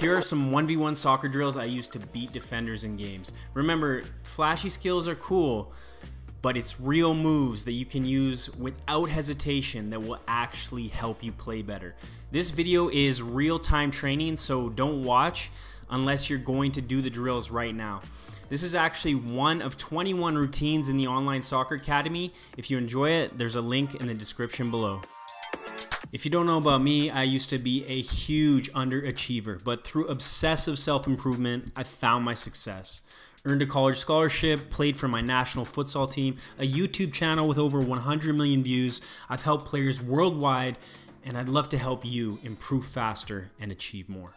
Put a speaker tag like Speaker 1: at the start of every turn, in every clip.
Speaker 1: Here are some 1v1 soccer drills I use to beat defenders in games. Remember, flashy skills are cool, but it's real moves that you can use without hesitation that will actually help you play better. This video is real-time training, so don't watch unless you're going to do the drills right now. This is actually one of 21 routines in the Online Soccer Academy. If you enjoy it, there's a link in the description below. If you don't know about me, I used to be a huge underachiever, but through obsessive self improvement, I found my success. Earned a college scholarship, played for my national futsal team, a YouTube channel with over 100 million views. I've helped players worldwide, and I'd love to help you improve faster and achieve more.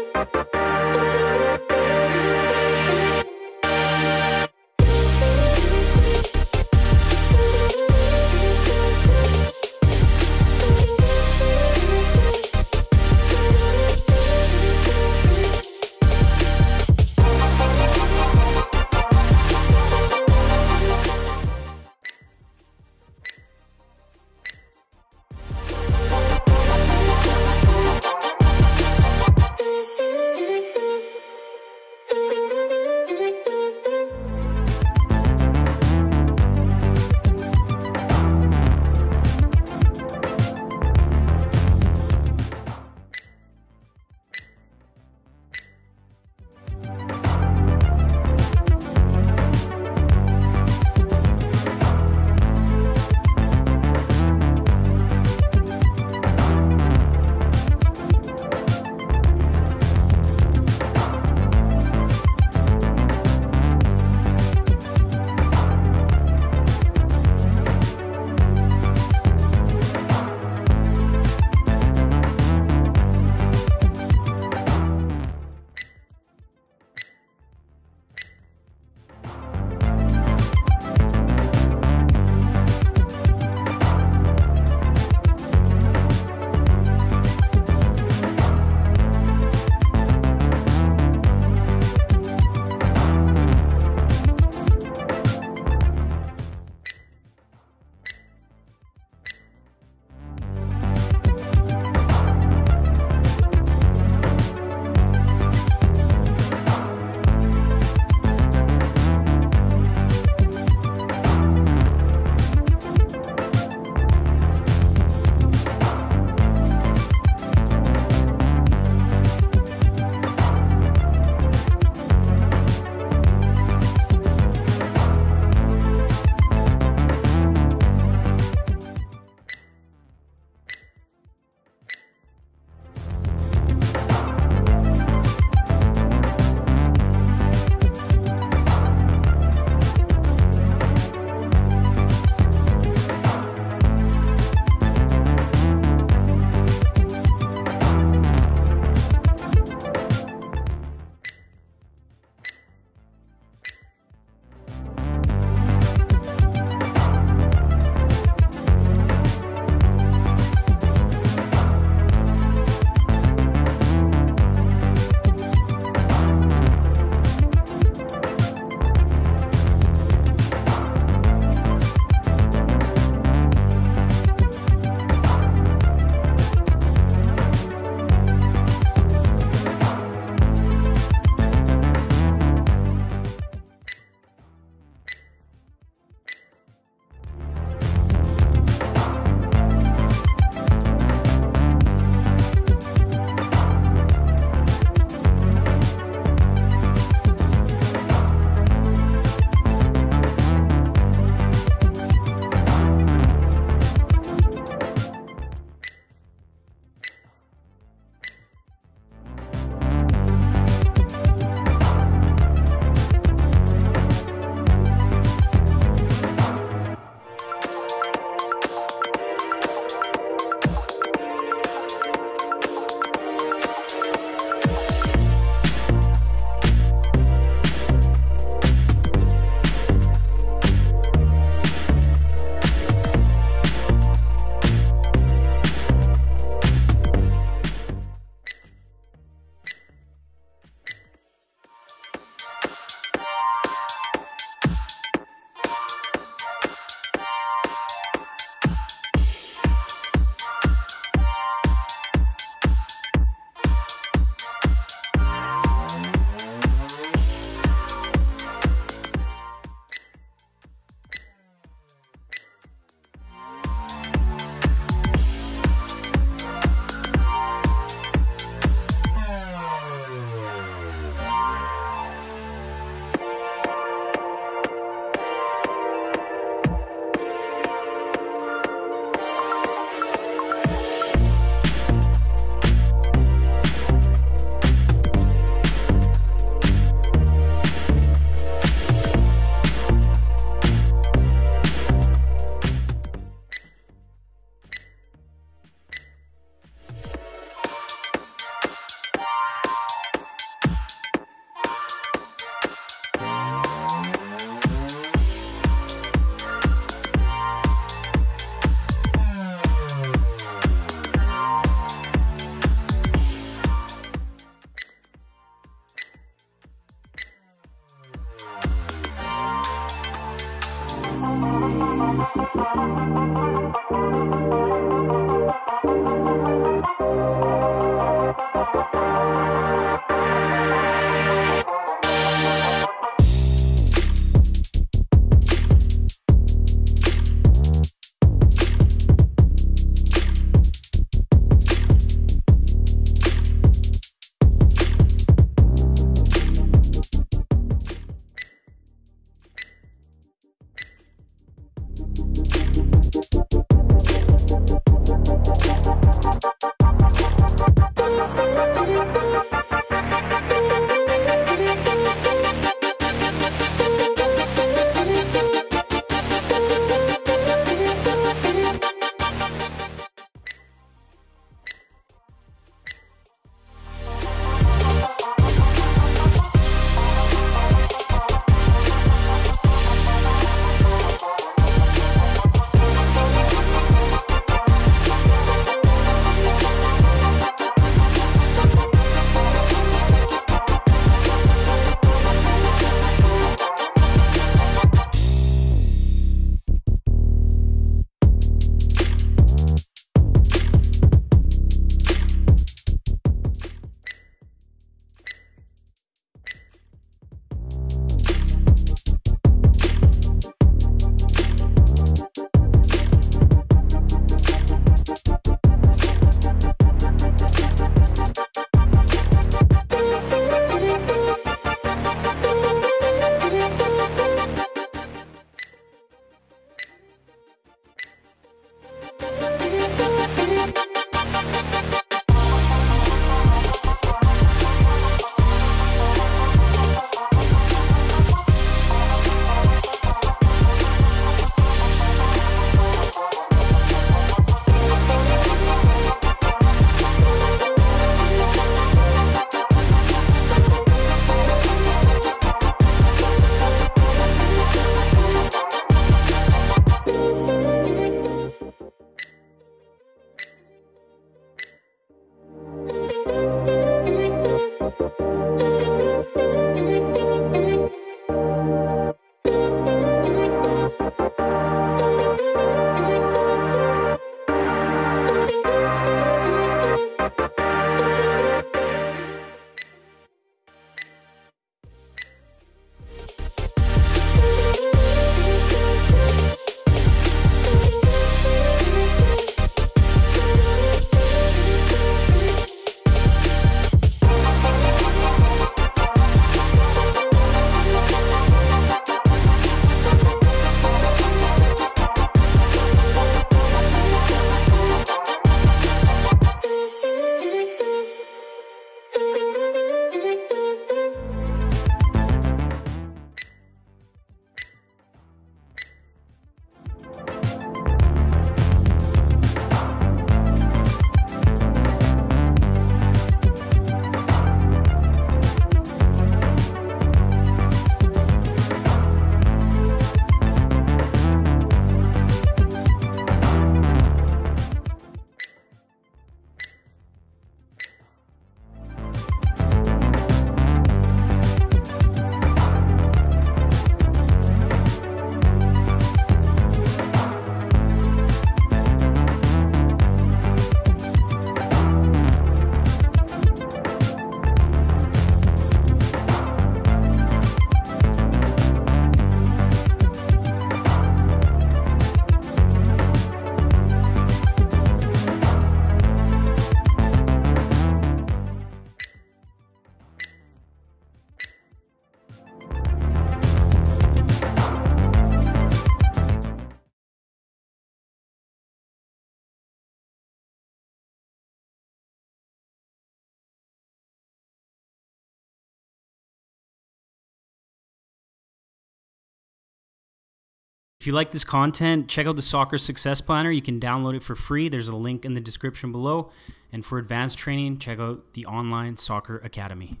Speaker 1: If you like this content, check out the Soccer Success Planner. You can download it for free. There's a link in the description below. And for advanced training, check out the Online Soccer Academy.